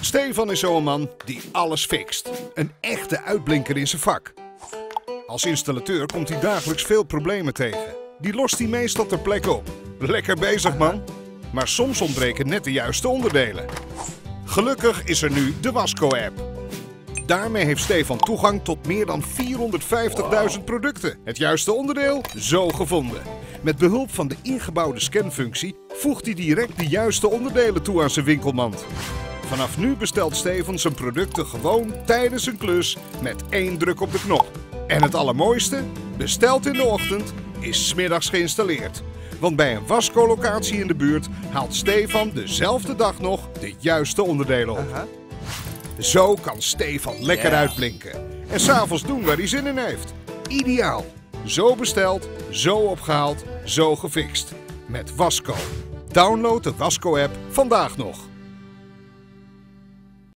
Stefan is zo'n man die alles fixt. Een echte uitblinker in zijn vak. Als installateur komt hij dagelijks veel problemen tegen. Die lost hij meestal ter plekke op. Lekker bezig man. Maar soms ontbreken net de juiste onderdelen. Gelukkig is er nu de Wasco-app. Daarmee heeft Stefan toegang tot meer dan 450.000 producten. Het juiste onderdeel? Zo gevonden. Met behulp van de ingebouwde scanfunctie voegt hij direct de juiste onderdelen toe aan zijn winkelmand. Vanaf nu bestelt Stefan zijn producten gewoon tijdens een klus met één druk op de knop. En het allermooiste? Besteld in de ochtend is smiddags geïnstalleerd. Want bij een Wasco-locatie in de buurt haalt Stefan dezelfde dag nog de juiste onderdelen op. Zo kan Stefan lekker uitblinken. En s'avonds doen waar hij zin in heeft. Ideaal. Zo besteld, zo opgehaald, zo gefixt. Met Wasco. Download de Wasco-app vandaag nog.